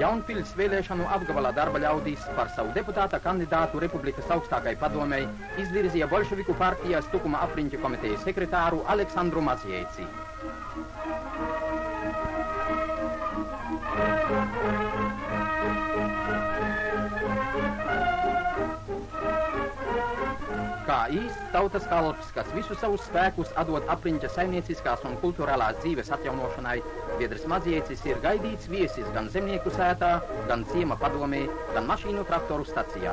Jaunpils vēlēšanu apgabala darba ļaudis par savu deputāta kandidātu Republikas augstākai padomei izvirzīja Bolševiku partijas Tukuma apriņķu komitejas sekretāru Aleksandru Mazjeici. Kā īsts tautas kalps, kas visu savus spēkus atdod apriņķa saimnieciskās un kultūrālās dzīves atjaunošanai, biedrs Maziecis ir gaidīts viesis gan zemnieku sētā, gan ciema padomē, gan mašīnu traktoru stacijā.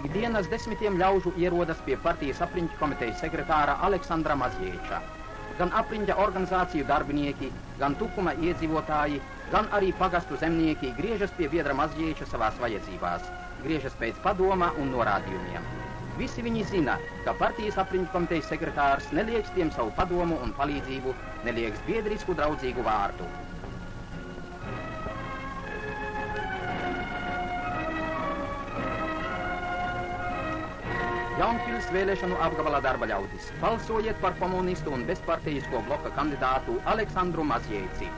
Ikdienas desmitiem ļaužu ierodas pie partijas apriņķa komitejas sekretāra Aleksandra Mazjēča. Gan apriņķa organizāciju darbinieki, gan tukuma iedzīvotāji, gan arī pagastu zemnieki griežas pie biedra Mazjēča savās vajadzībās, griežas pēc padoma un norādījumiem. Visi viņi zina, ka partijas apriņķa komitejas sekretārs nelieks tiem savu padomu un palīdzību, nelieks biedrisku draudzīgu vārdu. Jaunpils vēlēšanu apgabala darba ļaudis. Balsojiet par komunistu un bezparteisko bloka kandidātu Aleksandru Mazjēci.